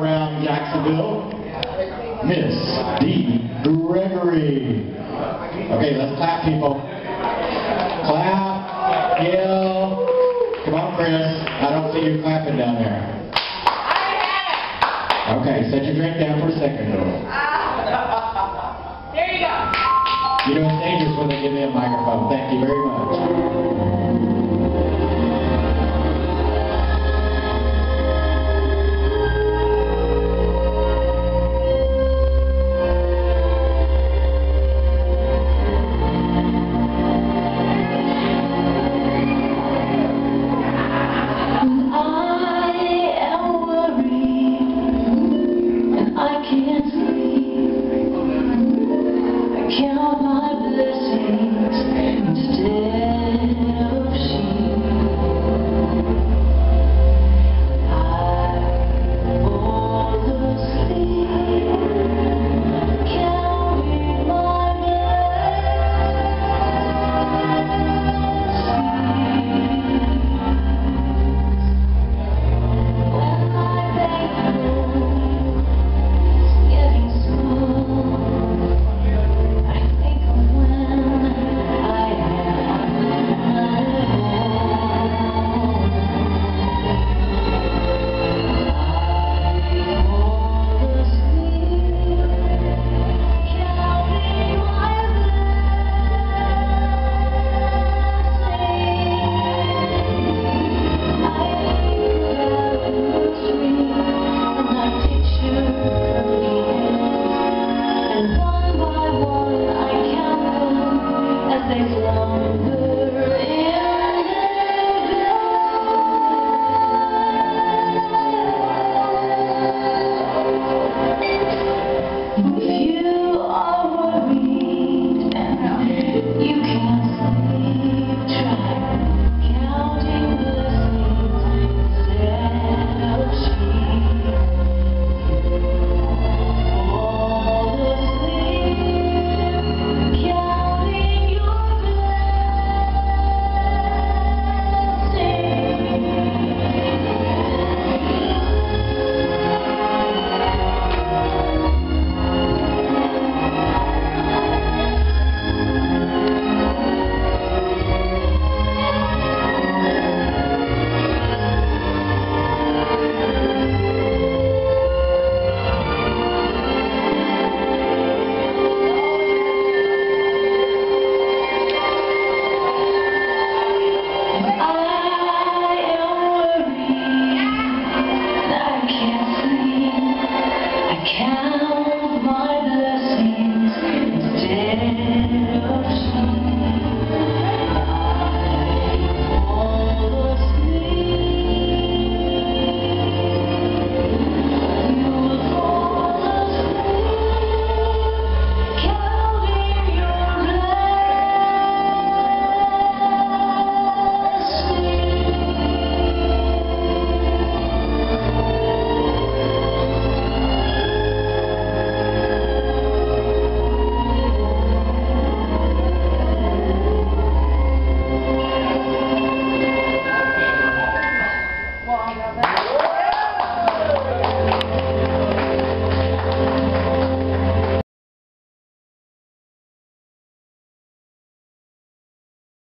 around Jacksonville, Miss Dee Gregory. Okay, let's clap, people. Clap, yell. Come on, Chris. I don't see you clapping down there. Okay, set your drink down for a second. There you go. You know, it's dangerous when they give me a microphone. Thank you very much.